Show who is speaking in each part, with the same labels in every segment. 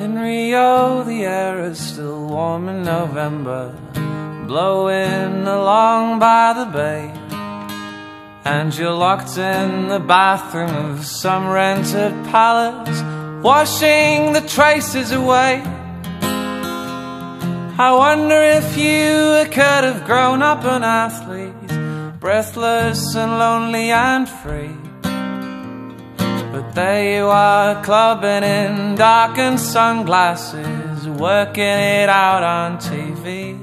Speaker 1: In Rio, the air is still warm in November, blowing along by the bay. And you're locked in the bathroom of some rented palace, washing the traces away. I wonder if you could have grown up an athlete, breathless and lonely and free. But there you are, clubbing in darkened sunglasses, working it out on TV.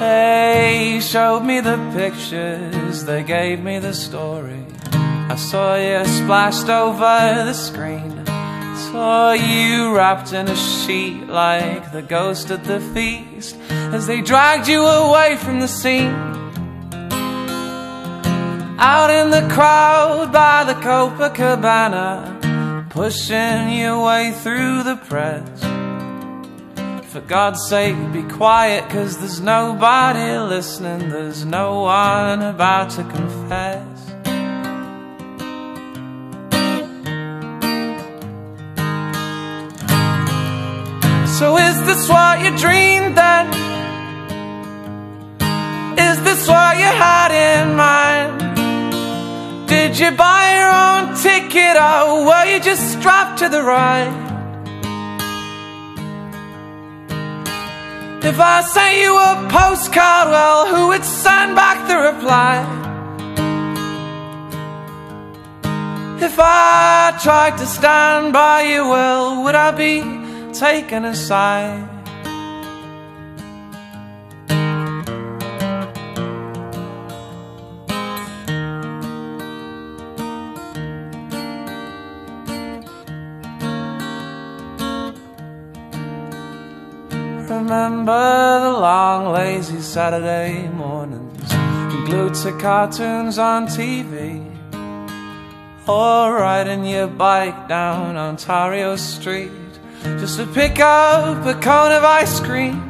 Speaker 1: They showed me the pictures, they gave me the story. I saw you splashed over the screen. Saw you wrapped in a sheet like the ghost at the feast as they dragged you away from the scene. Out in the crowd by the Copacabana, pushing your way through the press. For God's sake, be quiet, cause there's nobody listening, there's no one about to confess. So, is this what you dreamed then? Is this what you had in mind? Did you buy your own ticket or were you just strapped to the ride? If I sent you a postcard, well, who would send back the reply? If I tried to stand by you, well, would I be taken aside? Remember the long, lazy Saturday mornings, glued to cartoons on TV, or riding your bike down Ontario Street just to pick up a cone of ice cream.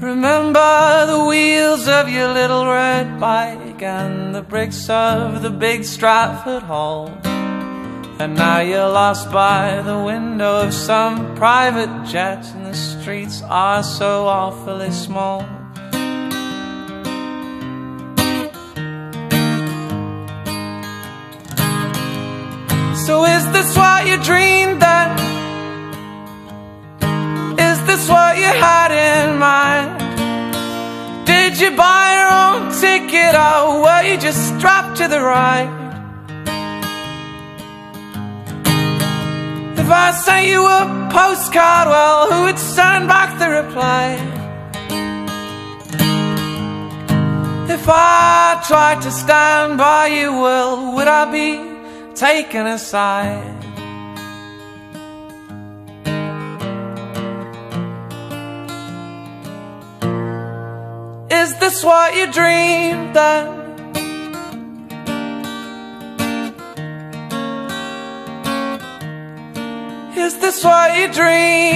Speaker 1: Remember the wheels of your little red bike and the bricks of the big Stratford Hall. And now you're lost by the window of some private jet, and the streets are so awfully small. So, is this what you dreamed then? Is what you had in mind? Did you buy your own ticket or were you just strapped to the ride? If I sent you a postcard, well, who would send back the reply? If I tried to stand by you, well, would I be taken aside? Is this what you dreamed then? Is this what you dreamed?